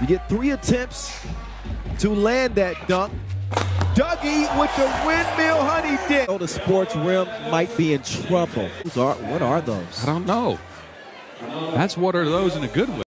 You get three attempts to land that dunk. Dougie with the windmill honey dip. Oh, the sports rim might be in trouble. What are those? I don't know. That's what are those in a good way.